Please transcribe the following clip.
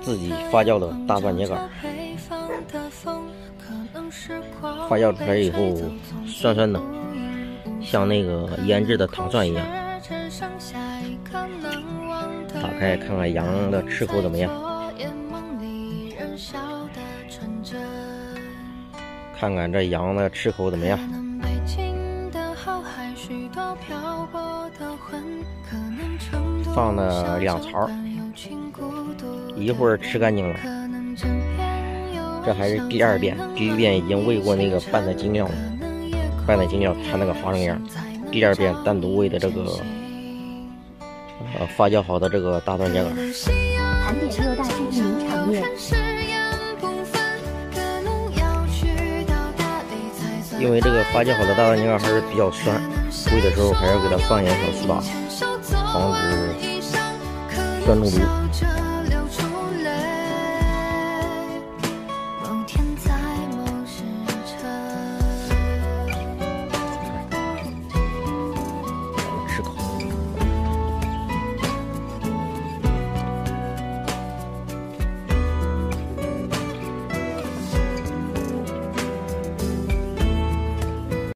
自己发酵的大段秸秆，发酵出来以后酸酸的，像那个腌制的糖蒜一样。打开看看羊的吃口怎么样？看看这羊的吃口怎么样？放了两槽，一会儿吃干净了。这还是第二遍，第一遍已经喂过那个拌的精料了，拌的精料它那个花生样。第二遍单独喂的这个呃发酵好的这个大蒜秸秆。盘点六大致一名场面。因为这个发酵好的大蒜秸秆还是比较酸，喂的时候还要给它放一点小苏打，防止酸中毒。